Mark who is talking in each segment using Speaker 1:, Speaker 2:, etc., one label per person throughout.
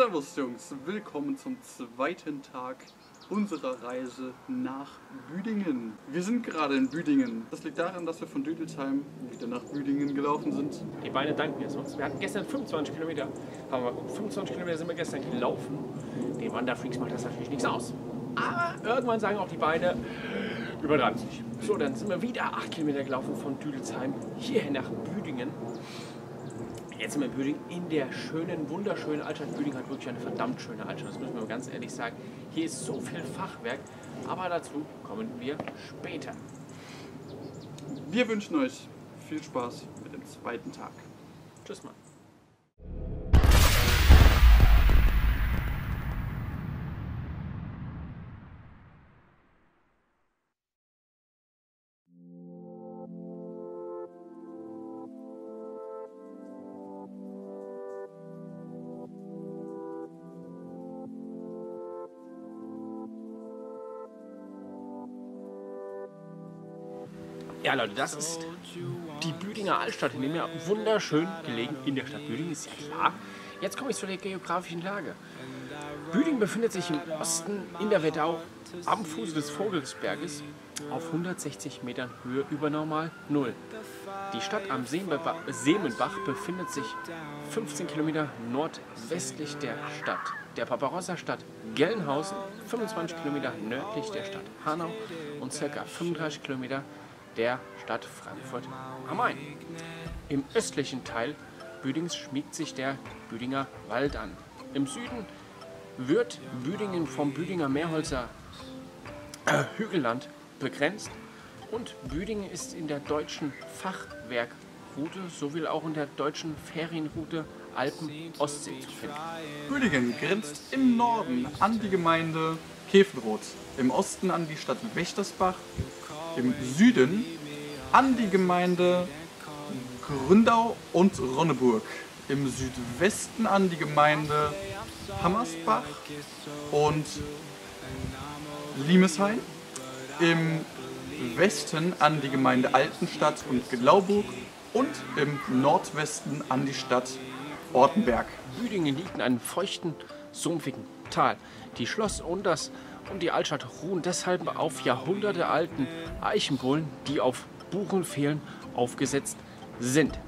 Speaker 1: Servus Jungs, willkommen zum zweiten Tag unserer Reise nach Büdingen. Wir sind gerade in Büdingen. Das liegt daran, dass wir von Düdelsheim wieder nach Büdingen gelaufen sind.
Speaker 2: Die Beine danken jetzt uns. Wir hatten gestern 25 Kilometer. Haben wir, 25 Kilometer sind wir gestern gelaufen. Den Wanderfreaks macht das natürlich nichts aus. Aber irgendwann sagen auch die Beine, übertreiben es. So, dann sind wir wieder 8 Kilometer gelaufen von Düdelsheim hierhin nach Büdingen. Jetzt sind wir in Büdingen in der schönen, wunderschönen Altstadt. Büdingen hat wirklich eine verdammt schöne Altstadt, das müssen wir ganz ehrlich sagen. Hier ist so viel Fachwerk, aber dazu kommen wir später.
Speaker 1: Wir wünschen euch viel Spaß mit dem zweiten Tag.
Speaker 2: Tschüss, Mann. Ja, Leute, das ist die Büdinger Altstadt, in dem ja wunderschön gelegen in der Stadt Büdingen, ist ja klar. Jetzt komme ich zu der geografischen Lage. Büdingen befindet sich im Osten in der Wetterau am Fuße des Vogelsberges auf 160 Metern Höhe über normal Null. Die Stadt am Seemenbach befindet sich 15 Kilometer nordwestlich der Stadt. Der Barbarossa-Stadt Gelnhausen 25 Kilometer nördlich der Stadt Hanau und ca. 35 Kilometer der Stadt Frankfurt am Main. Im östlichen Teil Büdings schmiegt sich der Büdinger Wald an. Im Süden wird Büdingen vom Büdinger Meerholzer äh, Hügelland begrenzt und Büdingen ist in der deutschen Fachwerkroute sowie auch in der deutschen Ferienroute Alpen-Ostsee zu finden.
Speaker 1: Büdingen grenzt im Norden an die Gemeinde Käfenroth, im Osten an die Stadt Wächtersbach im Süden an die Gemeinde Gründau und Ronneburg, im Südwesten an die Gemeinde Hammersbach und Limeshain, im Westen an die Gemeinde Altenstadt und Glauburg und im Nordwesten an die Stadt Ortenberg.
Speaker 2: Büdingen liegt in einem feuchten, sumpfigen Tal. Die Schloss und das und die Altstadt ruhen deshalb auf jahrhundertealten Eichenbullen, die auf Buchenpfählen aufgesetzt sind.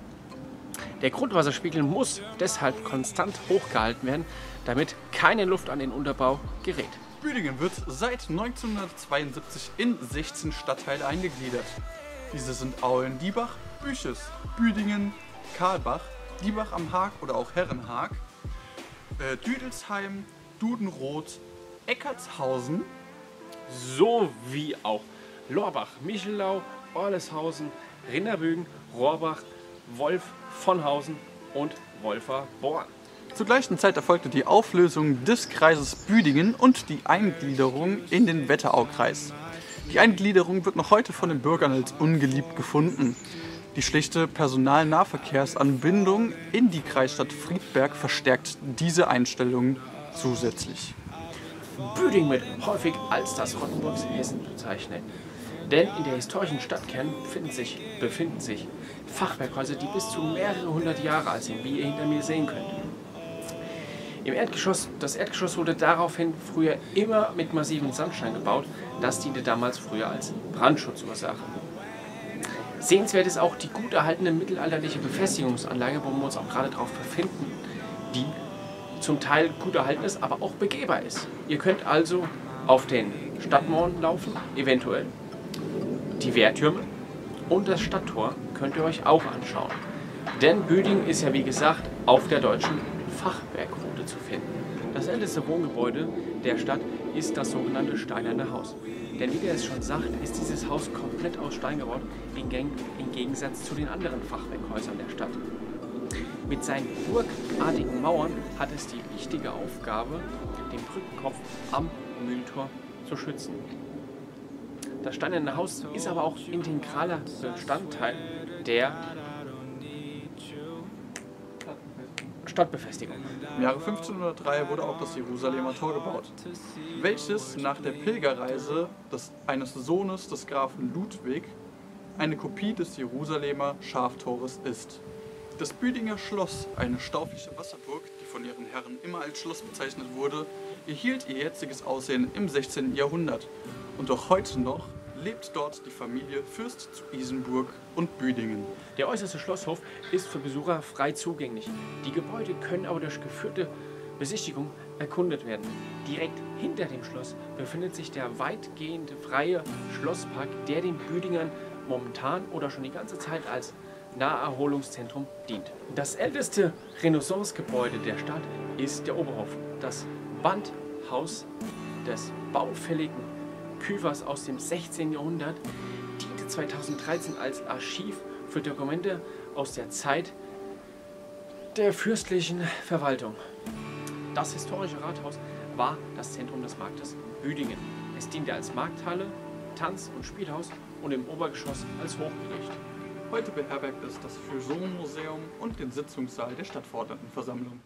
Speaker 2: Der Grundwasserspiegel muss deshalb konstant hochgehalten werden, damit keine Luft an den Unterbau gerät.
Speaker 1: Büdingen wird seit 1972 in 16 Stadtteile eingegliedert. Diese sind Auen-Diebach, Büches, Büdingen, Karlbach, Diebach am Haag oder auch Herrenhaag, äh, Düdelsheim, Dudenroth, Eckartshausen
Speaker 2: sowie auch Lorbach, Michelau, Orleshausen, Rinderbügen, Rohrbach, Wolf, Vonhausen und Wolfer Born.
Speaker 1: Zur gleichen Zeit erfolgte die Auflösung des Kreises Büdingen und die Eingliederung in den Wetteraukreis. Die Eingliederung wird noch heute von den Bürgern als ungeliebt gefunden. Die schlichte Personalnahverkehrsanbindung in die Kreisstadt Friedberg verstärkt diese Einstellung zusätzlich.
Speaker 2: Büdingen wird häufig als das Rottenburgs Hessen bezeichnet. Denn in der historischen Stadtkern befinden sich, befinden sich Fachwerkhäuser, die bis zu mehrere hundert Jahre alt sind, wie ihr hinter mir sehen könnt. Im Erdgeschoss, das Erdgeschoss wurde daraufhin früher immer mit massivem Sandstein gebaut. Das diente damals früher als Brandschutzursache. Sehenswert ist auch die gut erhaltene mittelalterliche Befestigungsanlage, wo wir uns auch gerade drauf befinden, zum Teil gut erhalten ist, aber auch begehbar ist. Ihr könnt also auf den Stadtmauern laufen, eventuell die Wehrtürme und das Stadttor könnt ihr euch auch anschauen. Denn Büdingen ist ja wie gesagt auf der deutschen Fachwerkroute zu finden. Das älteste Wohngebäude der Stadt ist das sogenannte Steinerne Haus. Denn wie der es schon sagt, ist dieses Haus komplett aus Stein gebaut, im Gegensatz zu den anderen Fachwerkhäusern der Stadt. Mit seinen burgartigen Mauern hat es die wichtige Aufgabe, den Brückenkopf am Mühltor zu schützen. Das steinerne Haus ist aber auch integraler Bestandteil der Stadtbefestigung.
Speaker 1: Im Jahre 1503 wurde auch das Jerusalemer Tor gebaut, welches nach der Pilgerreise des, eines Sohnes des Grafen Ludwig eine Kopie des Jerusalemer Schaftores ist. Das Büdinger Schloss, eine staufliche Wasserburg, die von ihren Herren immer als Schloss bezeichnet wurde, erhielt ihr jetziges Aussehen im 16. Jahrhundert. Und auch heute noch lebt dort die Familie Fürst zu Isenburg und Büdingen.
Speaker 2: Der äußerste Schlosshof ist für Besucher frei zugänglich. Die Gebäude können aber durch geführte Besichtigung erkundet werden. Direkt hinter dem Schloss befindet sich der weitgehende freie Schlosspark, der den Büdingern momentan oder schon die ganze Zeit als Naherholungszentrum dient. Das älteste Renaissancegebäude der Stadt ist der Oberhof, das Wandhaus des baufälligen Küvers aus dem 16. Jahrhundert diente 2013 als Archiv für Dokumente aus der Zeit der fürstlichen Verwaltung. Das historische Rathaus war das Zentrum des Marktes Büdingen. Es diente als Markthalle, Tanz- und Spielhaus und im Obergeschoss als Hochgericht.
Speaker 1: Heute beherbergt es das Fusson-Museum und den Sitzungssaal der Stadtverordnetenversammlung.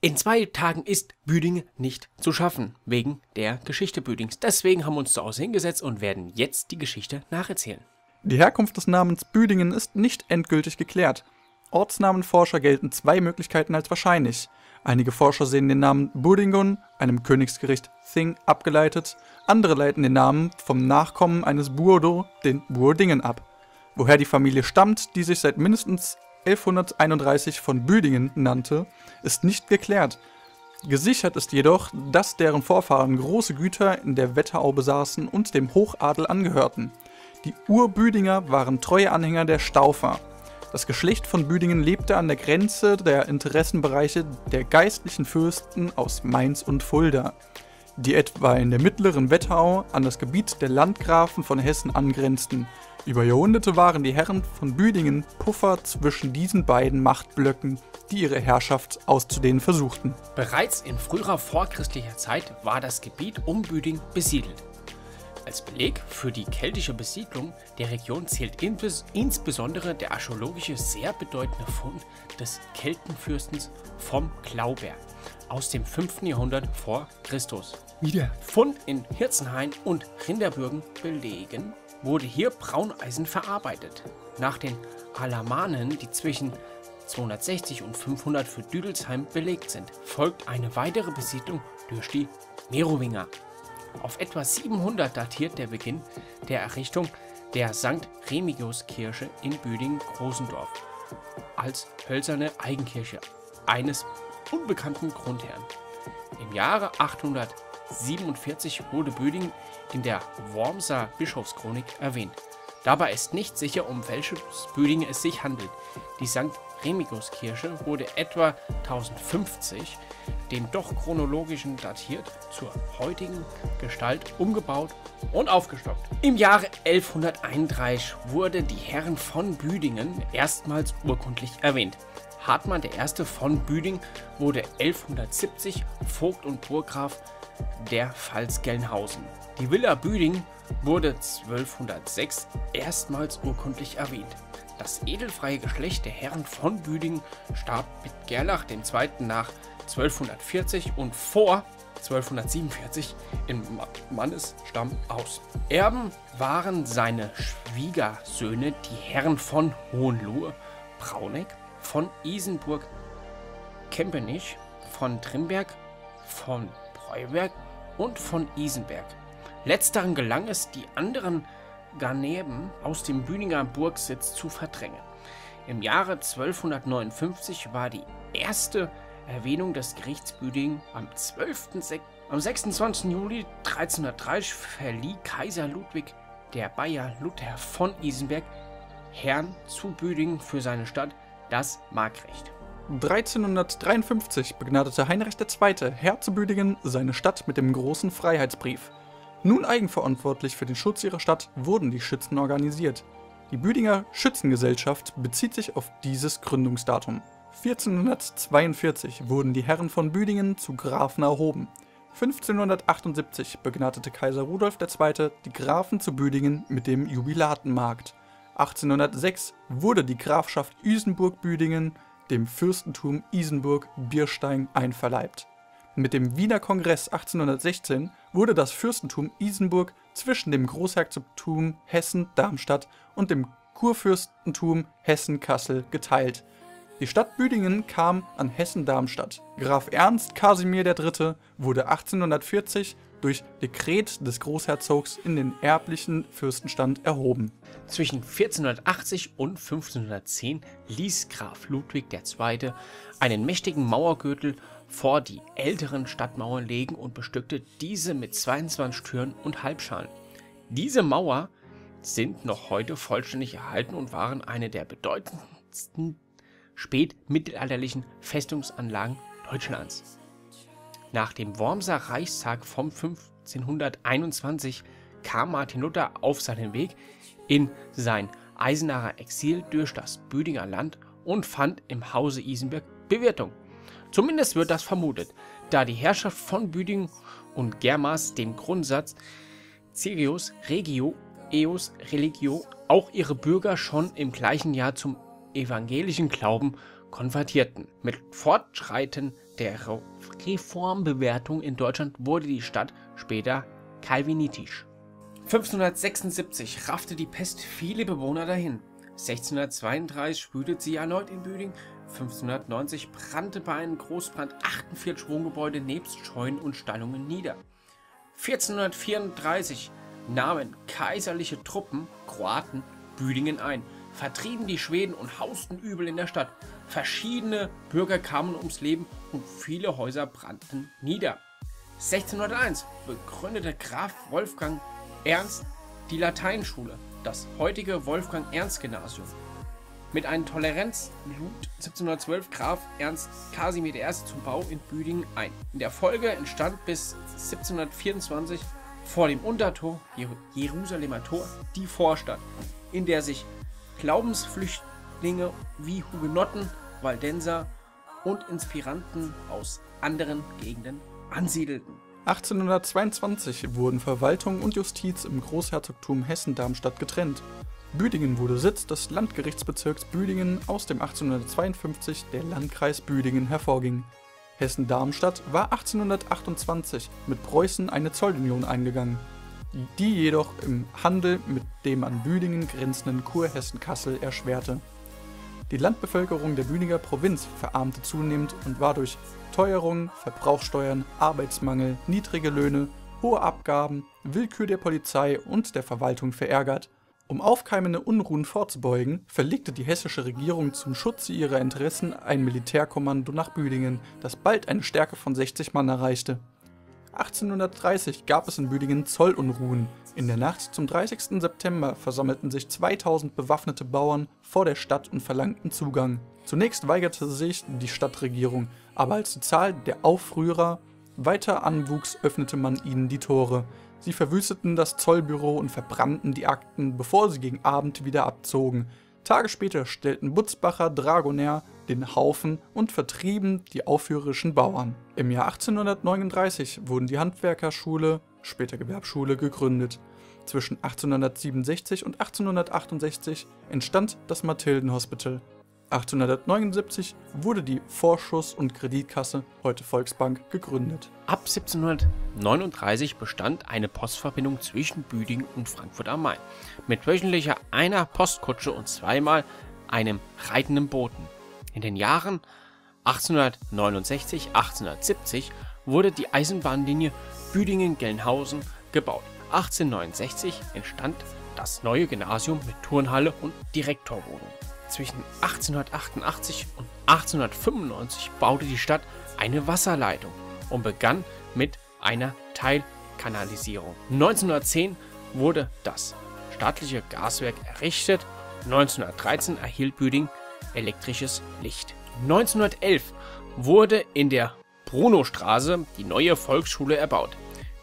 Speaker 2: In zwei Tagen ist Büdingen nicht zu schaffen, wegen der Geschichte Büdings. Deswegen haben wir uns zu Hause hingesetzt und werden jetzt die Geschichte nacherzählen.
Speaker 1: Die Herkunft des Namens Büdingen ist nicht endgültig geklärt. Ortsnamenforscher gelten zwei Möglichkeiten als wahrscheinlich. Einige Forscher sehen den Namen Budingun, einem Königsgericht Thing, abgeleitet. Andere leiten den Namen vom Nachkommen eines Buodo, den Buodingen, ab. Woher die Familie stammt, die sich seit mindestens 1131 von Büdingen nannte, ist nicht geklärt. Gesichert ist jedoch, dass deren Vorfahren große Güter in der Wetterau besaßen und dem Hochadel angehörten. Die Urbüdinger waren treue Anhänger der Staufer. Das Geschlecht von Büdingen lebte an der Grenze der Interessenbereiche der geistlichen Fürsten aus Mainz und Fulda, die etwa in der mittleren Wetterau an das Gebiet der Landgrafen von Hessen angrenzten. Über Jahrhunderte waren die Herren von Büdingen Puffer zwischen diesen beiden Machtblöcken, die ihre Herrschaft auszudehnen versuchten.
Speaker 2: Bereits in früherer vorchristlicher Zeit war das Gebiet um Büding besiedelt. Als Beleg für die keltische Besiedlung der Region zählt insbesondere der archäologische sehr bedeutende Fund des Keltenfürstens vom Klauberg aus dem 5. Jahrhundert vor Christus. Wie der Fund in Hirzenhain und Rinderbürgen belegen, wurde hier Brauneisen verarbeitet. Nach den Alamanen, die zwischen 260 und 500 für Düdelsheim belegt sind, folgt eine weitere Besiedlung durch die Merowinger. Auf etwa 700 datiert der Beginn der Errichtung der St. Remigiuskirche in Büdingen-Großendorf als hölzerne Eigenkirche eines unbekannten Grundherrn. Im Jahre 847 wurde Büdingen in der Wormser Bischofschronik erwähnt. Dabei ist nicht sicher, um welches Büdingen es sich handelt. Die St. Remigiuskirche wurde etwa 1050, dem doch chronologischen datiert, zur heutigen Gestalt umgebaut und aufgestockt. Im Jahre 1131 wurde die Herren von Büdingen erstmals urkundlich erwähnt. Hartmann I. von Büding wurde 1170 Vogt und Burggraf der Pfalz-Gelnhausen. Die Villa Büding wurde 1206 erstmals urkundlich erwähnt. Das edelfreie Geschlecht der Herren von Büdingen starb mit Gerlach II. nach 1240 und vor 1247 im Mannesstamm aus. Erben waren seine Schwiegersöhne, die Herren von Hohenlohe, Brauneck, von Isenburg, Kempenich, von Trimberg, von Breuberg und von Isenberg. Letzteren gelang es, die anderen Garneben aus dem Bühninger Burgsitz zu verdrängen. Im Jahre 1259 war die erste Erwähnung des Gerichts Büdingen am 12. am 26. Juli 1330 verlieh Kaiser Ludwig der Bayer Luther von Isenberg Herrn zu Büdingen für seine Stadt das Markrecht.
Speaker 1: 1353 begnadete Heinrich II. Herr zu Büdingen seine Stadt mit dem großen Freiheitsbrief. Nun eigenverantwortlich für den Schutz ihrer Stadt wurden die Schützen organisiert. Die Büdinger Schützengesellschaft bezieht sich auf dieses Gründungsdatum. 1442 wurden die Herren von Büdingen zu Grafen erhoben. 1578 begnadete Kaiser Rudolf II. die Grafen zu Büdingen mit dem Jubilatenmarkt. 1806 wurde die Grafschaft Isenburg-Büdingen dem Fürstentum Isenburg-Bierstein einverleibt. Mit dem Wiener Kongress 1816 wurde das Fürstentum Isenburg zwischen dem Großherzogtum Hessen-Darmstadt und dem Kurfürstentum Hessen-Kassel geteilt. Die Stadt Büdingen kam an Hessen-Darmstadt. Graf Ernst Kasimir III. wurde 1840 durch Dekret des Großherzogs in den erblichen Fürstenstand erhoben.
Speaker 2: Zwischen 1480 und 1510 ließ Graf Ludwig II. einen mächtigen Mauergürtel vor die älteren Stadtmauern legen und bestückte diese mit 22 Türen und Halbschalen. Diese Mauer sind noch heute vollständig erhalten und waren eine der bedeutendsten spätmittelalterlichen Festungsanlagen Deutschlands. Nach dem Wormser Reichstag vom 1521 kam Martin Luther auf seinen Weg in sein Eisenacher Exil durch das Büdinger Land und fand im Hause Isenberg Bewirtung. Zumindest wird das vermutet, da die Herrschaft von Büdingen und Germas dem Grundsatz Cirius Regio Eos Religio auch ihre Bürger schon im gleichen Jahr zum evangelischen Glauben konvertierten. Mit Fortschreiten der Reformbewertung in Deutschland wurde die Stadt später calvinitisch. 1576 raffte die Pest viele Bewohner dahin. 1632 spülte sie erneut in Büdingen. 1590 brannte bei einem Großbrand 48 Wohngebäude nebst Scheunen und Stallungen nieder. 1434 nahmen kaiserliche Truppen, Kroaten, Büdingen ein, vertrieben die Schweden und hausten übel in der Stadt. Verschiedene Bürger kamen ums Leben und viele Häuser brannten nieder. 1601 begründete Graf Wolfgang Ernst die Lateinschule, das heutige Wolfgang-Ernst-Gymnasium. Mit einem Toleranz lud 1712 Graf Ernst Casimir I. zum Bau in Büdingen ein. In der Folge entstand bis 1724 vor dem Untertor Jerusalemer Tor die Vorstadt, in der sich Glaubensflüchtlinge wie Hugenotten, Waldenser und Inspiranten aus anderen Gegenden ansiedelten.
Speaker 1: 1822 wurden Verwaltung und Justiz im Großherzogtum Hessen-Darmstadt getrennt. Büdingen wurde Sitz des Landgerichtsbezirks Büdingen, aus dem 1852 der Landkreis Büdingen hervorging. Hessen-Darmstadt war 1828 mit Preußen eine Zollunion eingegangen, die jedoch im Handel mit dem an Büdingen grenzenden Kurhessen-Kassel erschwerte. Die Landbevölkerung der Büdinger Provinz verarmte zunehmend und war durch Teuerung, Verbrauchsteuern, Arbeitsmangel, niedrige Löhne, hohe Abgaben, Willkür der Polizei und der Verwaltung verärgert. Um aufkeimende Unruhen vorzubeugen, verlegte die hessische Regierung zum Schutze ihrer Interessen ein Militärkommando nach Büdingen, das bald eine Stärke von 60 Mann erreichte. 1830 gab es in Büdingen Zollunruhen. In der Nacht zum 30. September versammelten sich 2000 bewaffnete Bauern vor der Stadt und verlangten Zugang. Zunächst weigerte sich die Stadtregierung, aber als die Zahl der Aufrührer weiter anwuchs, öffnete man ihnen die Tore. Sie verwüsteten das Zollbüro und verbrannten die Akten, bevor sie gegen Abend wieder abzogen. Tage später stellten Butzbacher Dragoner den Haufen und vertrieben die aufrührerischen Bauern. Im Jahr 1839 wurden die Handwerkerschule, später Gewerbschule, gegründet. Zwischen 1867 und 1868 entstand das Mathildenhospital. 1879 wurde die Vorschuss- und Kreditkasse, heute Volksbank, gegründet.
Speaker 2: Ab 1739 bestand eine Postverbindung zwischen Büdingen und Frankfurt am Main mit wöchentlicher einer Postkutsche und zweimal einem reitenden Boten. In den Jahren 1869, 1870 wurde die Eisenbahnlinie Büdingen-Gelnhausen gebaut. 1869 entstand das neue Gymnasium mit Turnhalle und Direktorwohnung. Zwischen 1888 und 1895 baute die Stadt eine Wasserleitung und begann mit einer Teilkanalisierung. 1910 wurde das staatliche Gaswerk errichtet. 1913 erhielt Büding elektrisches Licht. 1911 wurde in der Brunostraße die neue Volksschule erbaut.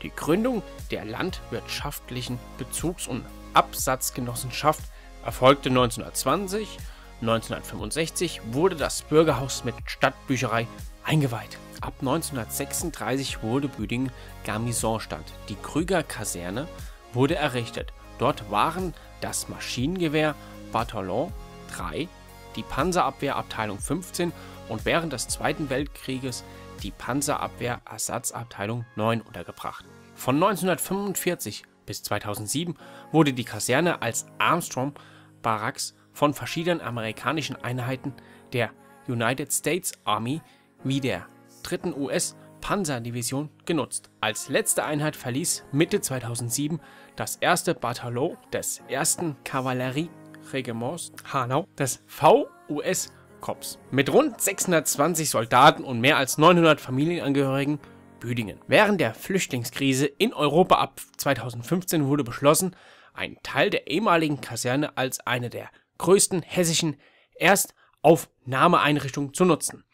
Speaker 2: Die Gründung der landwirtschaftlichen Bezugs- und Absatzgenossenschaft erfolgte 1920 1965 wurde das Bürgerhaus mit Stadtbücherei eingeweiht. Ab 1936 wurde Büdingen Garnisonstadt. Die Krüger-Kaserne wurde errichtet. Dort waren das Maschinengewehr Bataillon 3, die Panzerabwehrabteilung 15 und während des Zweiten Weltkrieges die Panzerabwehrersatzabteilung 9 untergebracht. Von 1945 bis 2007 wurde die Kaserne als Armstrong Barracks von verschiedenen amerikanischen Einheiten der United States Army wie der 3. US-Panzerdivision genutzt. Als letzte Einheit verließ Mitte 2007 das 1. Bataillon des 1. Kavallerieregiments Hanau des VUS Korps mit rund 620 Soldaten und mehr als 900 Familienangehörigen Büdingen. Während der Flüchtlingskrise in Europa ab 2015 wurde beschlossen, einen Teil der ehemaligen Kaserne als eine der größten hessischen Erstaufnahmeeinrichtungen zu nutzen.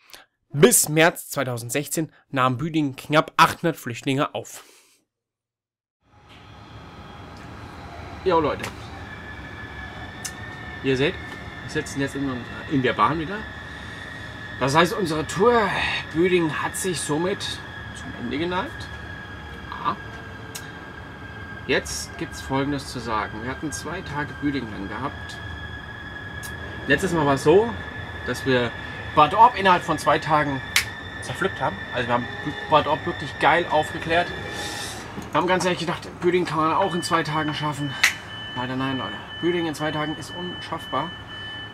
Speaker 2: Bis März 2016 nahm Büdingen knapp 800 Flüchtlinge auf. Jo Leute, ihr seht, sitzen jetzt in, in der Bahn wieder. Das heißt, unsere Tour Büdingen hat sich somit zum Ende geneigt. Ja. Jetzt gibt es folgendes zu sagen. Wir hatten zwei Tage Büdingen dann gehabt. Letztes Mal war es so, dass wir Bad Orb innerhalb von zwei Tagen zerpflückt haben. Also wir haben Bad Orb wirklich geil aufgeklärt. Wir haben ganz ehrlich gedacht, Büdingen kann man auch in zwei Tagen schaffen. Leider nein, Leute. Büdingen in zwei Tagen ist unschaffbar.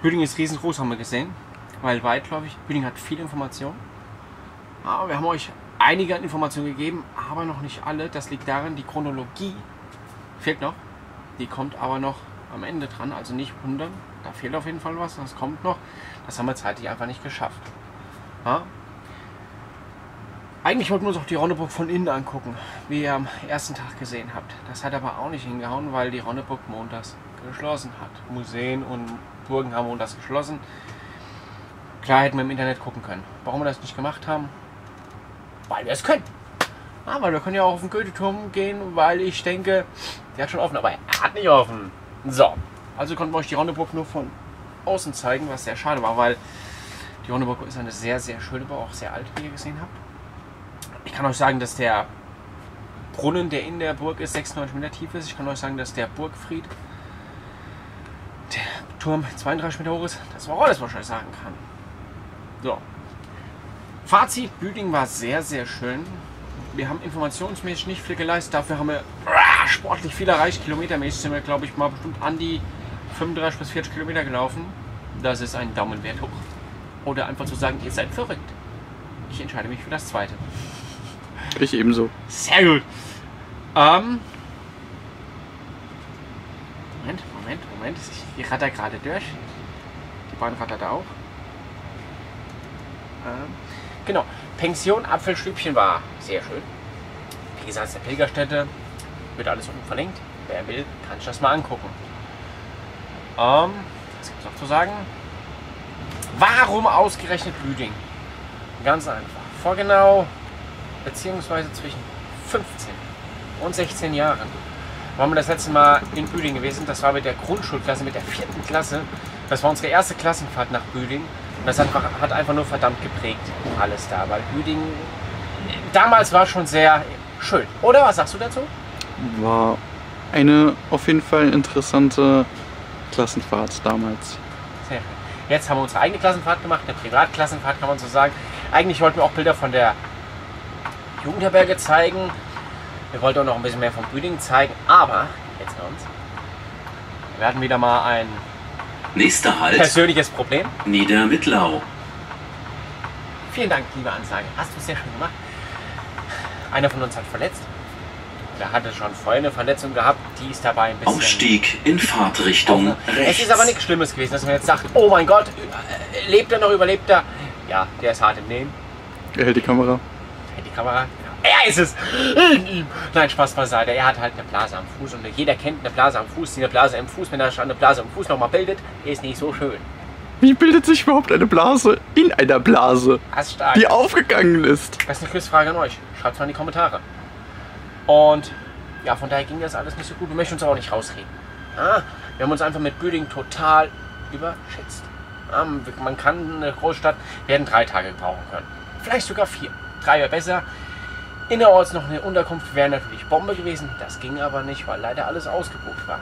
Speaker 2: Büdingen ist riesengroß, haben wir gesehen. Weil weitläufig. Büdingen hat viel Information. Aber wir haben euch einige Informationen gegeben, aber noch nicht alle. Das liegt daran, die Chronologie fehlt noch. Die kommt aber noch am Ende dran, also nicht wundern. Da fehlt auf jeden Fall was, das kommt noch. Das haben wir zeitlich einfach nicht geschafft. Ja? Eigentlich wollten wir uns auch die Ronneburg von innen angucken, wie ihr am ersten Tag gesehen habt. Das hat aber auch nicht hingehauen, weil die Ronneburg montags geschlossen hat. Museen und Burgen haben montags geschlossen. Klar hätten wir im Internet gucken können. Warum wir das nicht gemacht haben? Weil wir es können. Ah, weil wir können ja auch auf den Goethe-Turm gehen, weil ich denke, der hat schon offen, aber er hat nicht offen. So, also konnten wir euch die Ronneburg nur von außen zeigen, was sehr schade war, weil die Ronneburg ist eine sehr, sehr schöne Burg, auch sehr alt, wie ihr gesehen habt. Ich kann euch sagen, dass der Brunnen, der in der Burg ist, 96 Meter tief ist. Ich kann euch sagen, dass der Burgfried, Turm 32 Meter hoch ist. Das war alles, was ich euch sagen kann. So. Fazit, Büding war sehr, sehr schön. Wir haben informationsmäßig nicht viel geleistet. Dafür haben wir ah, sportlich viel erreicht. Kilometermäßig sind wir, glaube ich, mal bestimmt an die 35 bis 40 Kilometer gelaufen. Das ist ein Daumenwert hoch. Oder einfach zu sagen, ihr seid verrückt. Ich entscheide mich für das zweite.
Speaker 1: Ich ebenso.
Speaker 2: Sehr gut. Ähm. Moment, Moment, Moment. Ich ratter gerade durch. Die Bahn rattert auch. Ähm. Genau. Pension Apfelstübchen war sehr schön. Wie gesagt, der Pilgerstätte wird alles unten verlinkt. Wer will, kann sich das mal angucken. Ähm, was gibt es noch zu sagen? Warum ausgerechnet Lüding? Ganz einfach. Vor genau, beziehungsweise zwischen 15 und 16 Jahren waren wir das letzte Mal in Büding gewesen. Das war mit der Grundschulklasse, mit der vierten Klasse. Das war unsere erste Klassenfahrt nach Büding. Und das hat einfach, hat einfach nur verdammt geprägt, alles da. Weil Büding damals war schon sehr schön. Oder was sagst du dazu?
Speaker 1: War eine auf jeden Fall interessante Klassenfahrt damals.
Speaker 2: Sehr schön. Jetzt haben wir unsere eigene Klassenfahrt gemacht, eine Privatklassenfahrt kann man so sagen. Eigentlich wollten wir auch Bilder von der Jugendherberge zeigen. Wir wollten auch noch ein bisschen mehr von Büdingen zeigen, aber jetzt uns. Wir hatten wieder mal ein
Speaker 3: Nächster Halt.
Speaker 2: persönliches Problem.
Speaker 3: Niedermittlau.
Speaker 2: Vielen Dank, liebe Ansage. Hast du sehr schön gemacht. Einer von uns hat verletzt. Der hatte schon vorher eine Verletzung gehabt, die ist dabei ein bisschen.
Speaker 3: Ausstieg in Fahrtrichtung rechts.
Speaker 2: Es ist aber nichts Schlimmes gewesen, dass man jetzt sagt, oh mein Gott, äh, lebt er noch, überlebt er? Ja, der ist hart im Nehmen.
Speaker 1: Er hält die Kamera.
Speaker 2: Hält die Kamera. Er ist es! In ihm! Nein, Spaß beiseite. Er hat halt eine Blase am Fuß und jeder kennt eine Blase am Fuß. Die eine Blase im Fuß, wenn er schon eine Blase am Fuß nochmal bildet, ist nicht so schön.
Speaker 1: Wie bildet sich überhaupt eine Blase in einer Blase,
Speaker 2: Das ist stark.
Speaker 1: die aufgegangen ist?
Speaker 2: Das ist eine Quizfrage an euch. Schreibt es mal in die Kommentare. Und ja, von daher ging das alles nicht so gut. Wir möchten uns aber auch nicht rausreden. Ja, wir haben uns einfach mit Büding total überschätzt. Ja, man kann eine Großstadt, hätten drei Tage brauchen können. Vielleicht sogar vier. Drei wäre besser. Innerorts noch eine Unterkunft wäre natürlich Bombe gewesen. Das ging aber nicht, weil leider alles ausgebucht war.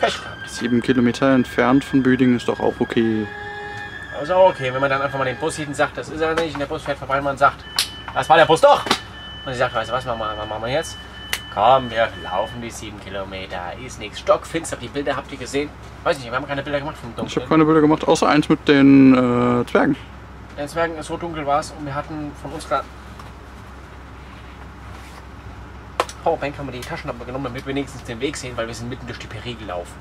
Speaker 2: Pech gehabt.
Speaker 1: Sieben Kilometer entfernt von Büdingen ist doch auch okay.
Speaker 2: Also okay, wenn man dann einfach mal den Bus sieht und sagt, das ist er nicht, und der Bus fährt vorbei und man sagt, das war der Bus doch. Und sie sagt, weißt du was, machen wir, was machen wir jetzt? Komm, wir laufen die sieben Kilometer. Ist nichts. Stockfinster. Die Bilder habt ihr gesehen? Weiß nicht, wir haben keine Bilder gemacht vom
Speaker 1: Ich habe
Speaker 2: Dunkeln.
Speaker 1: keine Bilder gemacht, außer eins mit den äh, Zwergen.
Speaker 2: In Zwergen, so dunkel war es und wir hatten von unserer Powerbank haben wir die Taschenlampe genommen, damit wir wenigstens den Weg sehen, weil wir sind mitten durch die Prärie gelaufen.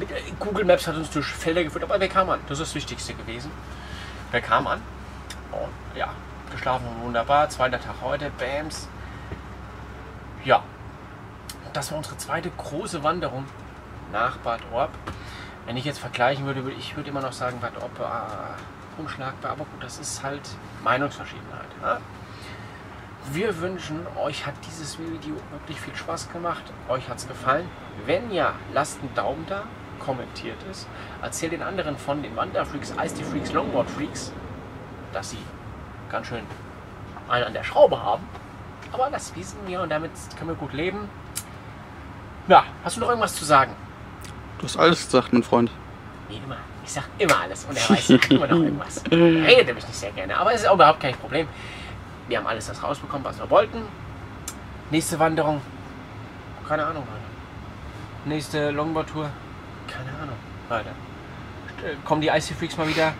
Speaker 2: Äh, Google Maps hat uns durch Felder geführt, aber wir kamen an. Das ist das Wichtigste gewesen. Wir kamen an und ja, geschlafen wunderbar. Zweiter Tag heute, Bams. Ja, das war unsere zweite große Wanderung nach Bad Orb. Wenn ich jetzt vergleichen würde, würde ich würde immer noch sagen, Bad Orb ah, unschlagbar, aber gut, das ist halt Meinungsverschiedenheit. Ja? Wir wünschen, euch hat dieses Video wirklich viel Spaß gemacht. Euch hat es gefallen. Wenn ja, lasst einen Daumen da, kommentiert es. Erzählt den anderen von den Wanderfreaks, Ice Freaks, Longboard Freaks, dass sie ganz schön einen an der Schraube haben. Aber das wissen wir und damit können wir gut leben. Ja, hast du noch irgendwas zu sagen?
Speaker 1: Du hast alles gesagt, mein Freund.
Speaker 2: Wie immer. Ich sag immer alles und er weiß immer noch irgendwas. Er redet nämlich nicht sehr gerne, aber es ist auch überhaupt kein Problem. Wir haben alles das rausbekommen, was wir wollten. Nächste Wanderung. Keine Ahnung, Leute. Nächste Longboard-Tour. Keine Ahnung, Leute. St- Kommen die Icy Freaks mal wieder?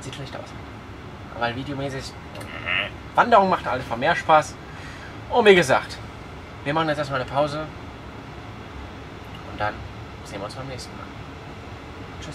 Speaker 2: Sieht schlecht aus. Weil videomäßig. Wanderung macht alles mal mehr Spaß. Und wie gesagt, wir machen jetzt erstmal eine Pause. Und dann sehen wir uns beim nächsten Mal. Tschüss.